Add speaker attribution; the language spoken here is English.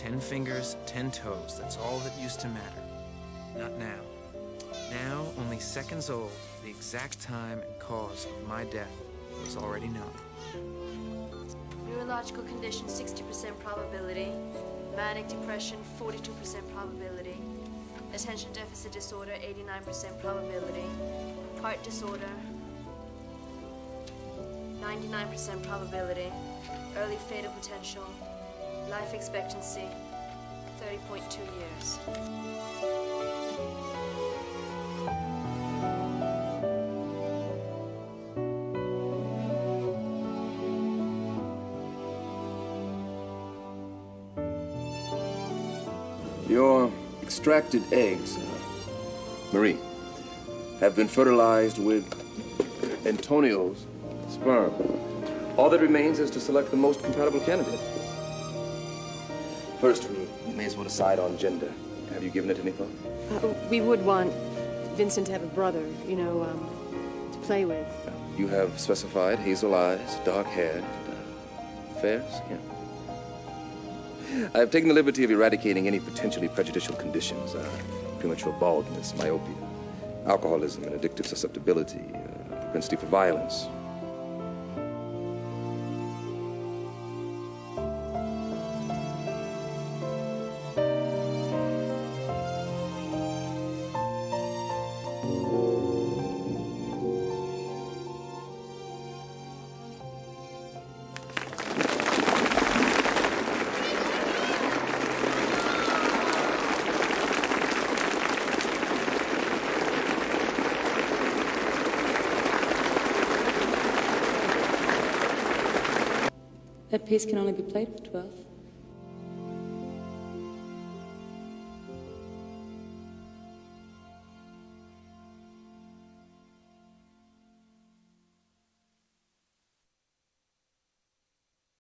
Speaker 1: Ten fingers, ten toes, that's all that used to matter. Not now. Now, only seconds old, the exact time and cause of my death was already known.
Speaker 2: Neurological condition, 60% probability. Manic depression, 42% probability. Attention deficit disorder, 89% probability. Heart disorder, 99% probability. Early fatal potential. Life expectancy, 30.2 years.
Speaker 3: Your extracted eggs, uh, Marie, have been fertilized with Antonio's sperm. All that remains is to select the most compatible candidate. First, we may as well decide on gender. Have you given it any thought?
Speaker 4: Uh, we would want Vincent to have a brother, you know, um, to play with.
Speaker 3: You have specified hazel eyes, dark hair, and uh, fair skin. I have taken the liberty of eradicating any potentially prejudicial conditions uh, premature baldness, myopia, alcoholism, and addictive susceptibility, uh, propensity for violence.
Speaker 5: That piece can only be played with 12.